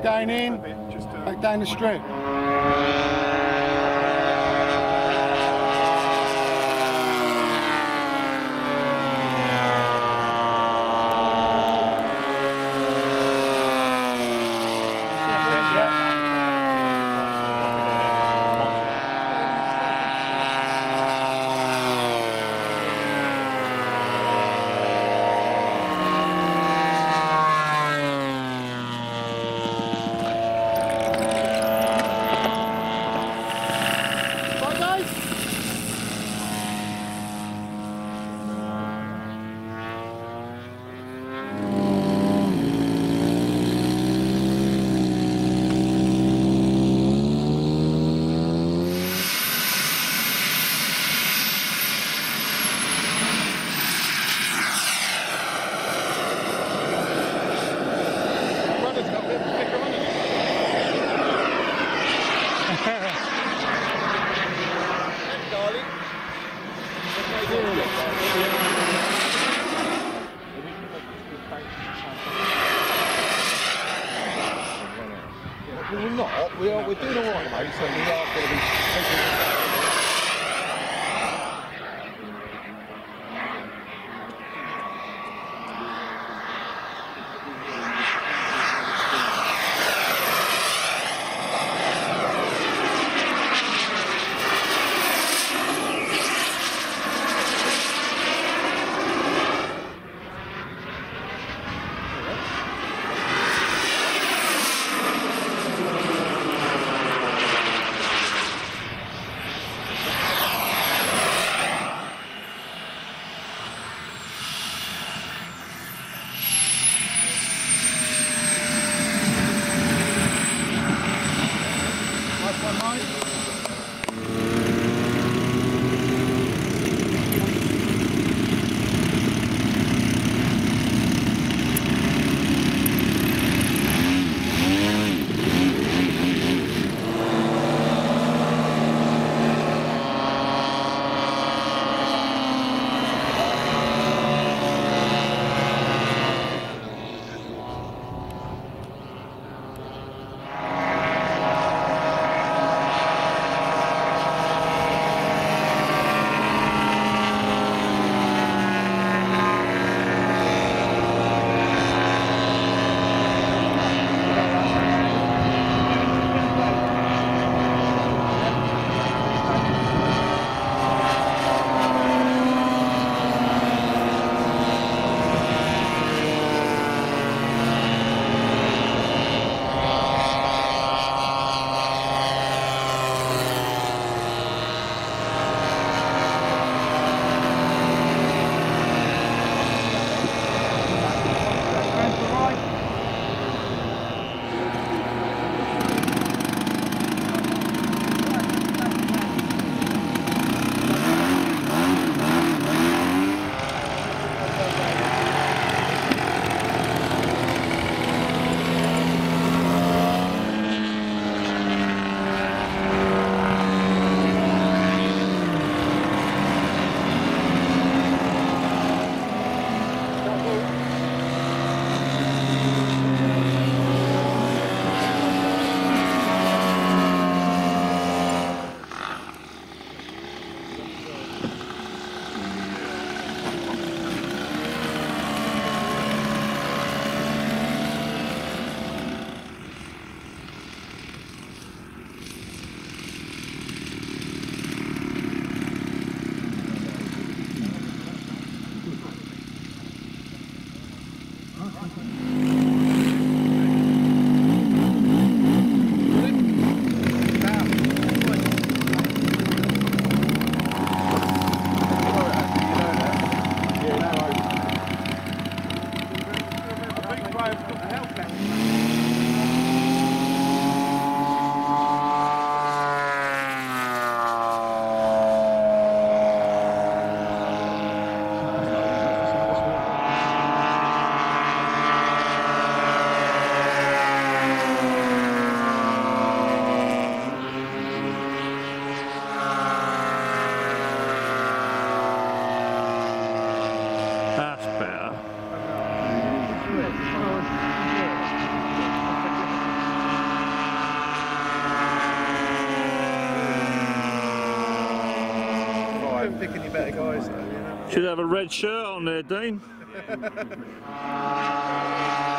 going in, back down the strip. Right, guys? We're not. We are. We're doing all right, mate. So we are going to be. drive, got a Hellcat. Should have a red shirt on there, Dean.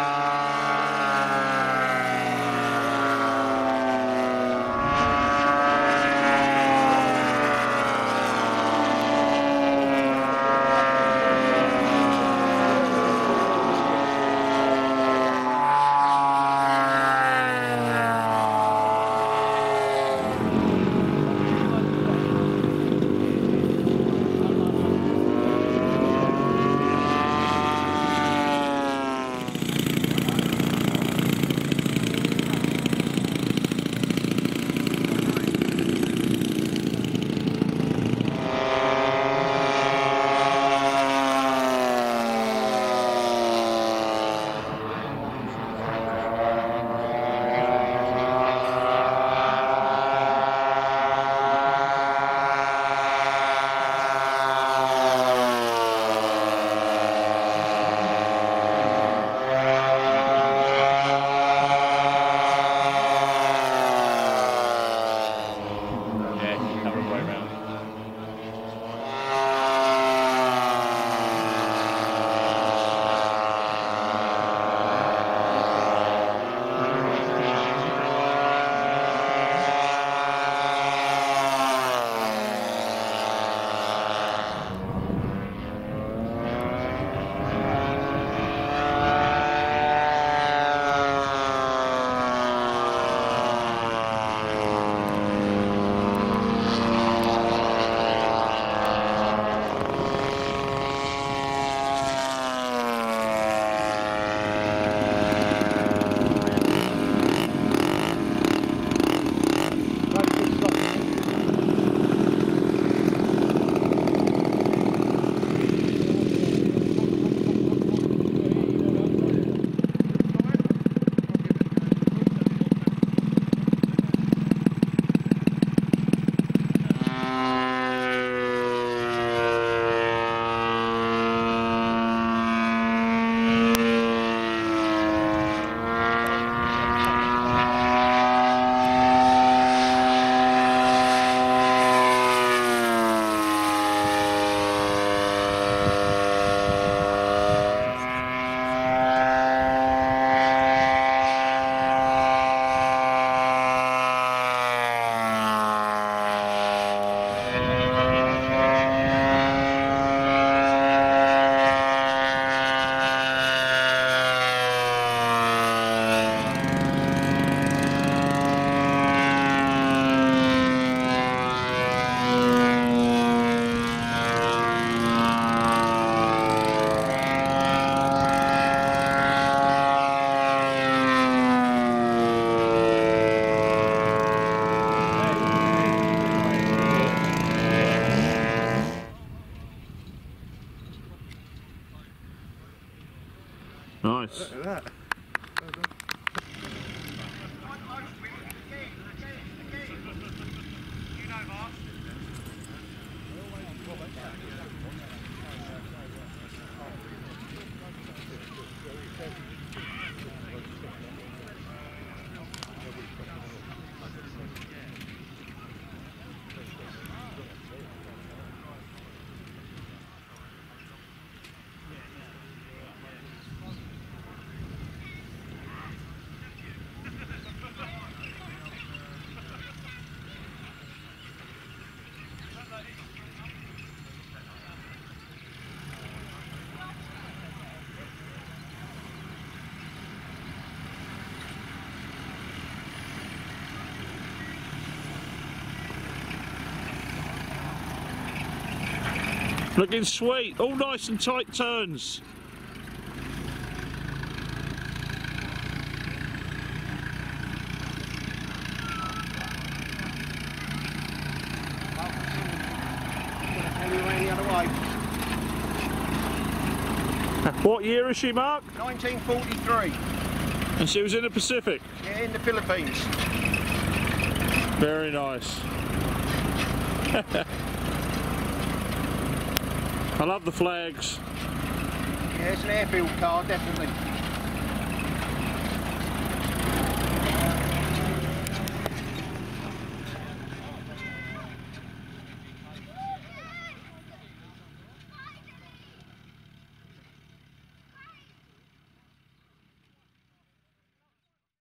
Looking sweet. All nice and tight turns. Anyway, the other way. What year is she, Mark? 1943. And she was in the Pacific. Yeah, in the Philippines. Very nice. I love the flags. Yeah, it's an airfield car, definitely.